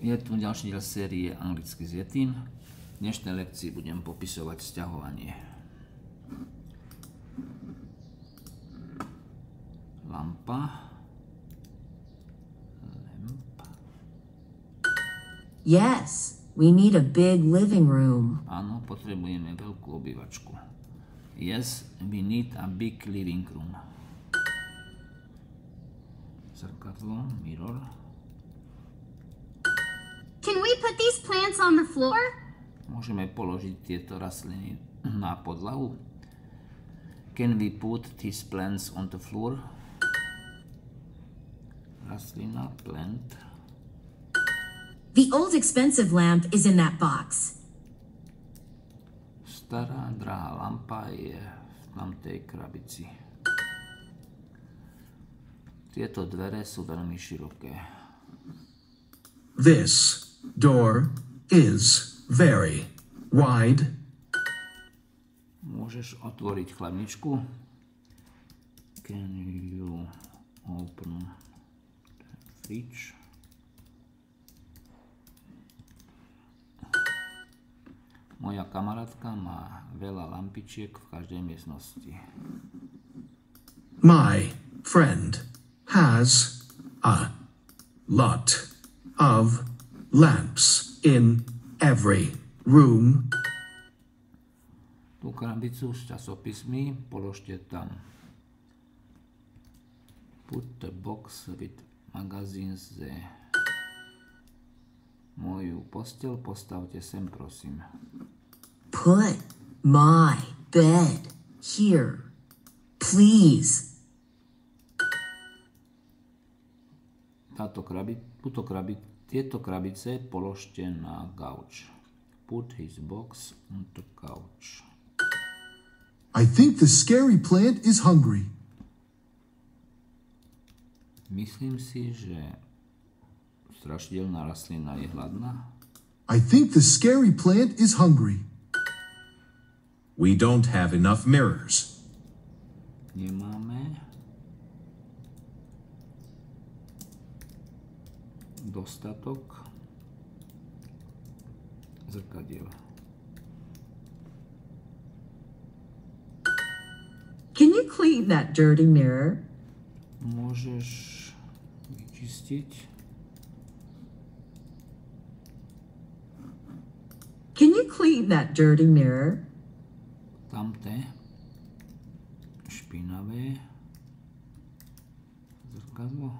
Je tu ďalší diel série Anglický zjetín. V dnešnej lekcii budem popisovať sťahovanie. Lampa. Lamp. Yes, we need a big living room. Áno, potrebujeme veľkú obývačku. Yes, we need a big living room. Zrkadlo, mirror. Can we put these plants on the floor? Môžeme položiť tieto rastliny na podlahu. Can we put these plants on the floor? Rastlina, plant. The old expensive lamp is in that box. Stará, drahá lampa je v tamtej krabici. Tieto dvere sú veľmi široké. This door is very wide. Môžeš otvoriť chladničku. Can you open the fridge? Moja kamarátka má veľa lampičiek v každej miestnosti. My friend has a lot of lamps in every room. Tú krabicu s časopismi položte tam. Put the box with magazines there. Moju postel postavte sem, prosím. Put my bed here, please. Táto krabi, túto krabi, tieto krabice položte na gauč. Put his box on the couch. I think the scary plant is hungry. Myslím si, že strašidelná rastlina je hladná. I think the scary plant is hungry. We don't have enough mirrors. Nemáme dostatok zrkadiel. Can you clean that dirty mirror? Môžeš vyčistiť Can you clean that dirty mirror? tamté špinavé zrkadlo.